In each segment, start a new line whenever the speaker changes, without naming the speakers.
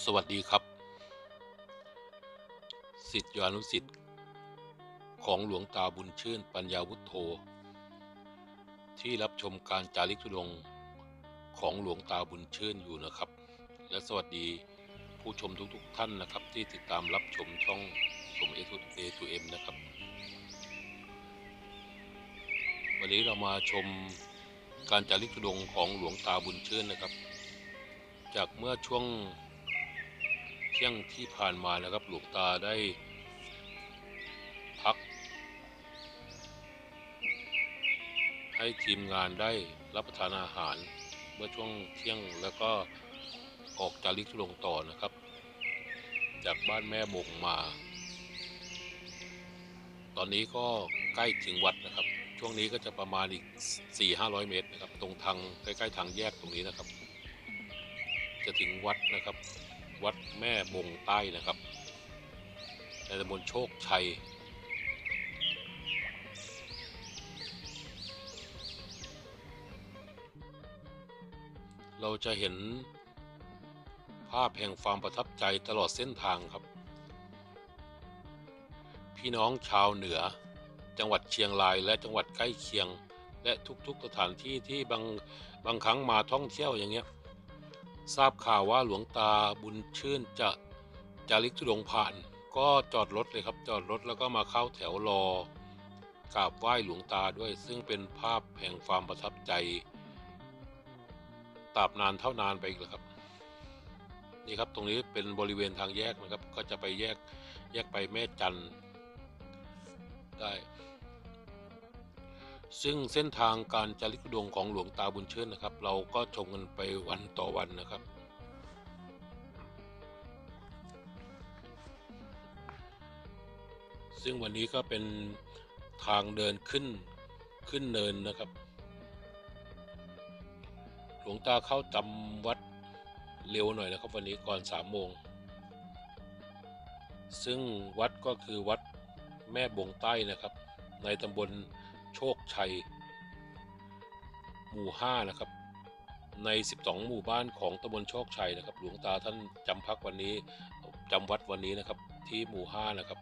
สวัสดีครับสิทธิานุสิทธิ์ของหลวงตาบุญชื่นปัญญาวุฒโธ ที่รับชมการจาริกธุดงของหลวงตาบุญชื่นอยู่นะครับ และสวัสดีผู้ชมทุกๆทท่านนะครับ ที่ติดตามรับชมช่องชม A to M นะครับ วันนี้เรามาชมการจาริกธุดงของหลวงตาบุญชื่นนะครับ จากเมื่อช่วง ที่ยงที่ผ่านมานะครับหลวงตาได้พัก ให้ทีมงานได้รับประทานอาหาร เมื่อช่วงเที่ยงแล้วก็ออกจาริกทุลงต่อนะครับ จากบ้านแม่บงมา ตอนนี้ก็ใกล้ถึงวัดนะครับ ช่วงนี้ก็จะประมาณอีก 4-500 เมตรนะครับ ตรงทางใกล้ ๆ ทางแยกตรงนี้นะครับ จะถึงวัดนะครับ วัดแม่บงใต้นะครับในตำบลโชคชัย เราจะเห็นภาพแห่งความประทับใจตลอดเส้นทางครับ พี่น้องชาวเหนือ จังหวัดเชียงรายและจังหวัดใกล้เคียง และทุกๆสถานที่ที่บางบางครั้งมาท่องเที่ยวอย่างเงี้ย ทราบข่าวว่าหลวงตาบุญชื่นจะจาริกธุดงผ่าน ก็จอดรถเลยครับจอดรถแล้วก็มาเข้าแถวรอกราบไหว้หลวงตาด้วย ซึ่งเป็นภาพแห่งความประทับใจตราบนานเท่านานไปอีกแล้วครับ นี่ครับตรงนี้เป็นบริเวณทางแยกนะครับ ก็จะไปแยกแยกไปแม่จันได้ ซึ่งเส้นทางการจาริกธุดงของหลวงตาบุญเชิญนะครับ เราก็ชมกันไปวันต่อวันนะครับ ซึ่งวันนี้ก็เป็นทางเดินขึ้นขึ้นเนินนะครับ หลวงตาเข้าจำวัดเร็วหน่อยนะครับ วันนี้ก่อนสามโมง ซึ่งวัดก็คือวัดแม่บงใต้นะครับ ในตำบล โชคชัย หมู่ 5 นะครับ ใน 12 หมู่บ้านของตำบลโชคชัยนะครับ หลวงตาท่านจำพักวันนี้จำวัดวันนี้นะครับที่หมู่ 5 นะครับ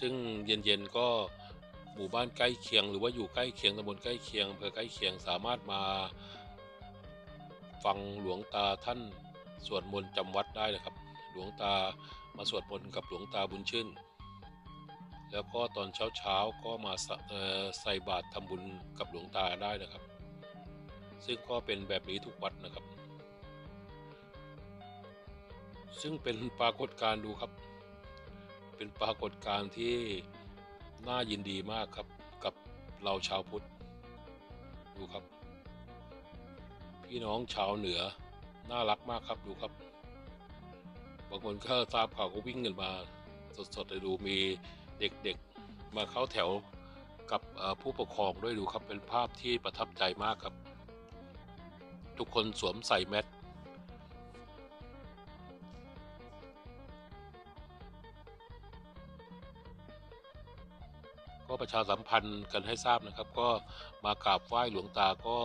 ซึ่งเย็นๆก็หมู่บ้านใกล้เคียง หรือว่าอยู่ใกล้เคียงตำบลใกล้เคียงอำเภอใกล้เคียงสามารถมาฟังหลวงตาท่านสวดมนต์จำวัดได้นะครับ หลวงตามาสวดมนต์กับหลวงตาบุญชื่น แล้วก็ตอนเช้าๆก็มาใส่บาตรทำบุญกับหลวงตาได้นะครับ ซึ่งก็เป็นแบบนี้ทุกวัดนะครับ ซึ่งเป็นปรากฏการณ์ดูครับ เป็นปรากฏการณ์ที่น่ายินดีมากครับกับเราชาวพุทธ ดูครับ พี่น้องชาวเหนือน่ารักมากครับดูครับบางคนก็ทราบข่าวก็วิ่งกันมาสดๆเลยดูมี เด็กๆมาเข้าแถวกับผู้ปกครองด้วยดูครับเป็นภาพที่ประทับใจมากครับ ทุกคนสวมใส่แมสก็ประชาสัมพันธ์กันให้ทราบนะครับ ก็มากราบไหว้หลวงตาก็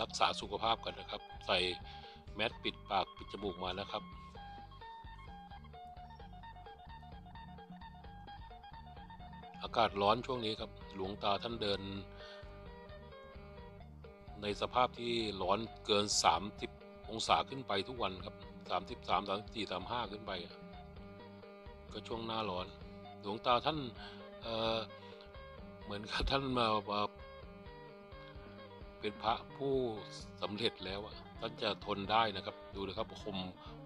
รักษาสุขภาพกันนะครับ ใส่แมสปิดปากปิดจมูกมานะครับ อากาศร้อนช่วงนี้ครับ หลวงตาท่านเดิน ในสภาพที่ร้อนเกิน 30 องศาขึ้นไปทุกวันครับ 33 34 35 ขึ้นไป ก็ช่วงหน้าร้อน หลวงตาท่านเเหมือนกับท่านมามาเป็นพระผู้สำเร็จแล้วอะท่านจะทนได้นะครับ ดูนะครับผม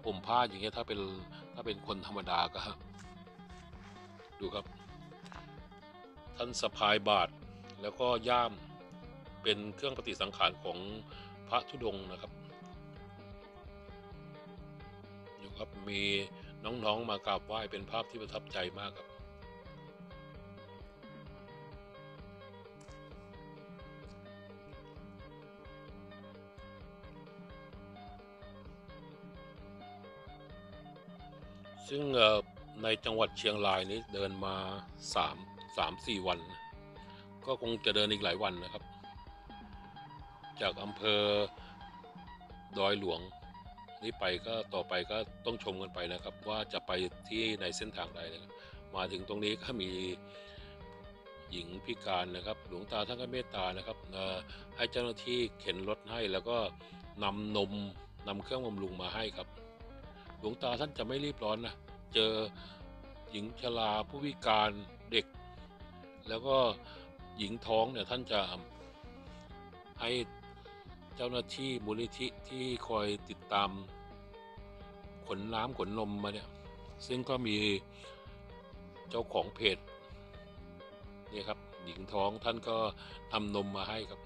ผมผ้าอย่างเงี้ยถ้าเป็นถ้าเป็นคนธรรมดาก็ดูครับ ท่านสะพายบาทแล้วก็ย่ามเป็นเครื่องปฏิสังขารของพระธุดงค์นะครับอยู่ครับมีน้องๆมากราบไหว้เป็นภาพที่ประทับใจมากครับซึ่งในจังหวัดเชียงรายนี้เดินมาสาม สามสี่วัน ก็คงจะเดินอีกหลายวันนะครับ จากอำเภอดอยหลวงนี้ไปก็ต่อไปก็ต้องชมกันไปนะครับ ว่าจะไปที่ในเส้นทางใดนะครับมาถึงตรงนี้ก็มีหญิงพิการนะครับ หลวงตาท่านก็เมตตานะครับให้เจ้าหน้าที่เข็นรถให้แล้วก็นำนมนำเครื่องบำรุงมาให้ครับ หลวงตาท่านจะไม่รีบร้อนนะเจอหญิงชราผู้พิการเด็ก แล้วก็หญิงท้องเนี่ยท่านจะให้เจ้าหน้าที่มูลนิธิที่คอยติดตามขนน้ำขนนมมาเนี่ย ซึ่งก็มีเจ้าของเพจเนี่ยครับหญิงท้องท่านก็ทำนมมาให้ครับ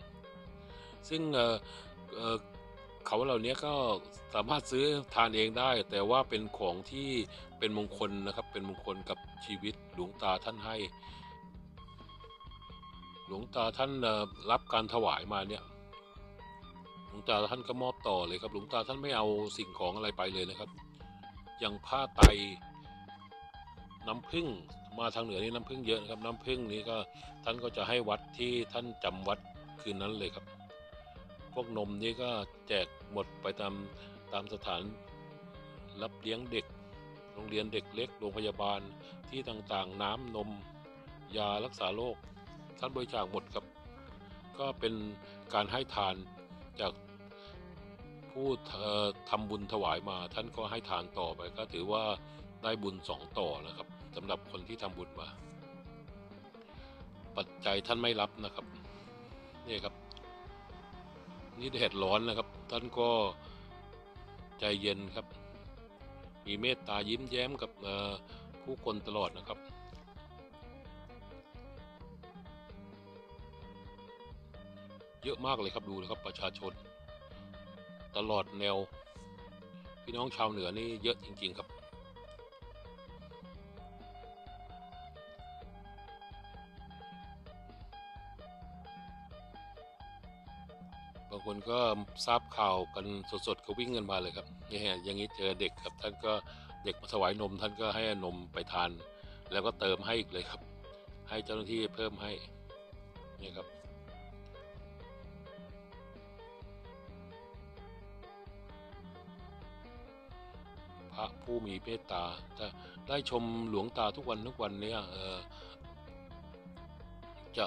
ซึ่งเเเขาเหล่านี้ก็สามารถซื้อทานเองได้ แต่ว่าเป็นของที่เป็นมงคลนะครับ เป็นมงคลกับชีวิตหลวงตาท่านให้ หลวงตาท่านรับการถวายมาเนี่ย หลวงตาท่านก็มอบต่อเลยครับ หลวงตาท่านไม่เอาสิ่งของอะไรไปเลยนะครับ อย่างผ้าไตน้ำผึ้งมาทางเหนือนี่น้ำผึ้งเยอะนะครับ น้ำผึ้งนี้ก็ท่านก็จะให้วัดที่ท่านจำวัดคืนนั้นเลยครับ พวกนมนี่ก็แจกหมดไปตามตามสถานรับเลี้ยงเด็ก โรงเรียนเด็กเล็ก โรงพยาบาลที่ต่างๆ น้ำนม ยารักษาโรค ท่านบริจาคหมดครับ ก็เป็นการให้ทานจากผู้เอ่อทำบุญถวายมา ท่านก็ให้ทานต่อไป ก็ถือว่าได้บุญสองต่อนะครับสำหรับคนที่ทำบุญมา ปัจจัยท่านไม่รับนะครับนี่ครับ นี่แดดร้อนนะครับ ท่านก็ใจเย็นครับ มีเมตตายิ้มแย้มกับผู้คนตลอดนะครับ เยอะมากเลยครับดูนะครับประชาชน ตลอดแนว พี่น้องชาวเหนือนี่เยอะจริง ๆ ครับ บางคนก็ทราบข่าวกันสดๆก็วิ่งกันมาเลยครับนี่ฮะอย่างนี้เจอเด็กครับท่านก็เด็กมาถวายนมท่านก็ให้นมไปทาน แล้วก็เติมให้อีกเลยครับ ให้เจ้าหน้าที่เพิ่มให้นี่ครับ ระผู้มีเมตตาจะได้ชมหลวงตาทุกวันทุกวันเนี่ยเออจะ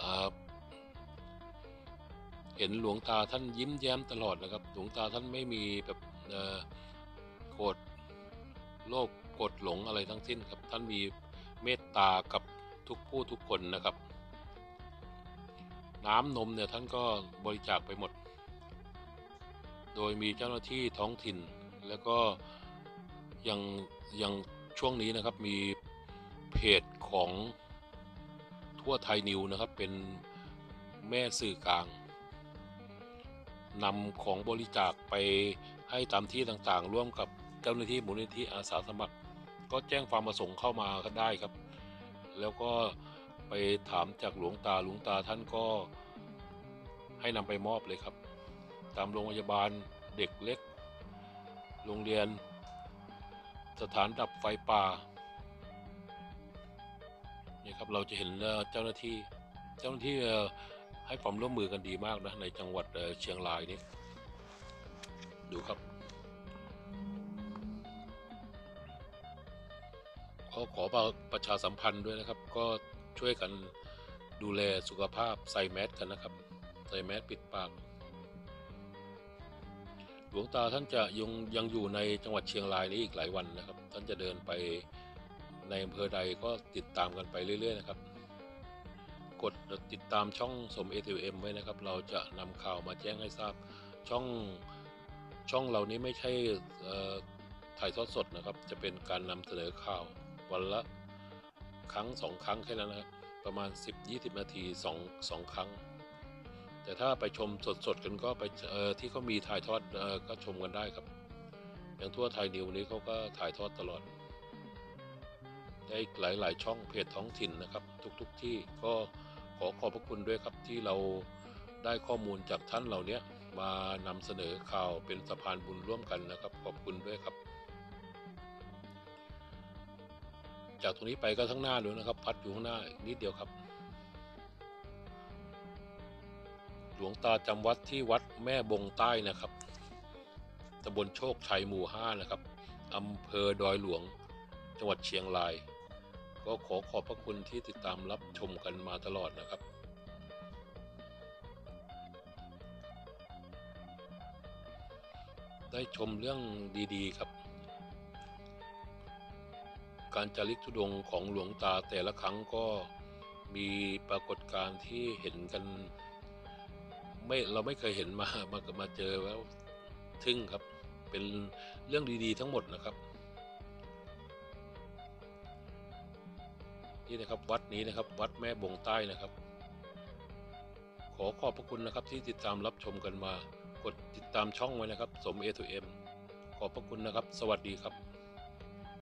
เห็นหลวงตาท่านยิ้มแย้มตลอดนะครับ หลวงตาท่านไม่มีแบบโกรธโลภโกรธหลงอะไรทั้งสิ้นครับ ท่านมีเมตตากับทุกผู้ทุกคนนะครับ น้ำนมเนี่ยท่านก็บริจาคไปหมด โดยมีเจ้าหน้าที่ท้องถิ่นแล้วก็ ยังยังช่วงนี้นะครับมีเพจของทั่วไทยนิวนะครับ เป็นแม่สื่อกลางนำของบริจาคไปให้ตามที่ต่างๆ ร่วมกับเจ้าหน้าที่มูลนิธิอาสาสมัคร ก็แจ้งความประสงค์เข้ามาก็ได้ครับ แล้วก็ไปถามจากหลวงตาหลวงตาท่านก็ให้นำไปมอบเลยครับ ตามโรงพยาบาลเด็กเล็ก โรงเรียน สถานดับไฟป่านี่ครับเราจะเห็นเจ้าหน้าที่เจ้าหน้าที่ให้ความร่วมมือกันดีมากนะในจังหวัดเชียงรายนี่ดูครับก็ขอประชาสัมพันธ์ด้วยนะครับ ก็ช่วยกันดูแลสุขภาพใส่แมสกันนะครับ ใส่แมสปิดปาก ลวงตาท่านจะยังยังอยู่ในจังหวัดเชียงรายนี้อีกหลายวันนะครับ ท่านจะเดินไปในอำเภอใดก็ติดตามกันไปเรื่อย ๆ นะครับ กดติดตามช่องสม ATM ไว้นะครับ เราจะนำข่าวมาแจ้งให้ทราบช่องช่องเรานี้ไม่ใช่ถ่ายทอดสดนะครับ จะเป็นการนำเสนอข่าววันละครั้งสองครั้งแค่นั้นนะครับ ประมาณ 10-20 นาทีสองสองครั้ง แต่ถ้าไปชมสดๆกันก็ไปที่เขามีถ่ายทอดอก็ชมกันได้ครับ อย่างทั่วไทยนิวนี้เขาก็ถ่ายทอดตลอดได้หลาย ๆ ช่องเพจท้องถิ่นนะครับ ทุกๆทที่ก็ขอขอบพระคุณด้วยครับที่เราได้ข้อมูลจากท่านเหล่านี้มานำเสนอข่าวเป็นสะพานบุญร่วมกันนะครับ ขอบคุณด้วยครับ จากตรงนี้ไปก็ทั้งหน้าเลยนะครับ พัดอยู่ข้างหน้าอีกนิดเดียวครับ วงตาจำวัดที่วัดแม่บงใต้นะครับตำบลโชคชัยหมู่ห้านะครับอำเภอดอยหลวง จังหวัดเชียงราย ก็ขอขอบพระคุณที่ติดตามรับชมกันมาตลอดนะครับได้ชมเรื่องดีๆครับ การจาริกธุดงของหลวงตาแต่ละครั้งก็มีปรากฏการณ์ที่เห็นกัน ไม่เราไม่เคยเห็นมามามาเจอแล้วทึ่งครับ เป็นเรื่องดีๆทั้งหมดนะครับ นี่นะครับวัดนี้นะครับ วัดแม่บงใต้นะครับ ขอขอบพระคุณนะครับที่ติดตามรับชมกันมา กดติดตามช่องไว้นะครับ สม A to M ขอบพระคุณนะครับ สวัสดีครับ